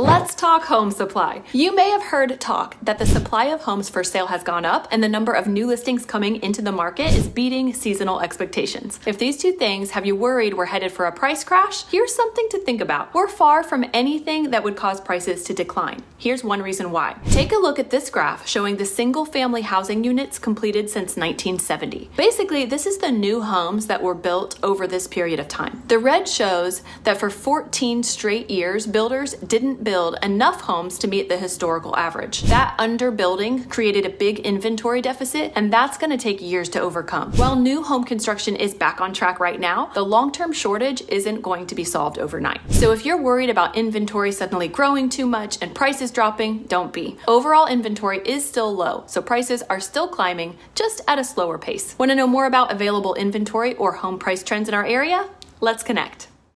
Let's talk home supply. You may have heard talk that the supply of homes for sale has gone up and the number of new listings coming into the market is beating seasonal expectations. If these two things have you worried we're headed for a price crash, here's something to think about. We're far from anything that would cause prices to decline. Here's one reason why. Take a look at this graph showing the single family housing units completed since 1970. Basically, this is the new homes that were built over this period of time. The red shows that for 14 straight years, builders didn't build enough homes to meet the historical average. That underbuilding created a big inventory deficit, and that's going to take years to overcome. While new home construction is back on track right now, the long term shortage isn't going to be solved overnight. So if you're worried about inventory suddenly growing too much and prices dropping, don't be. Overall inventory is still low, so prices are still climbing, just at a slower pace. Want to know more about available inventory or home price trends in our area? Let's connect.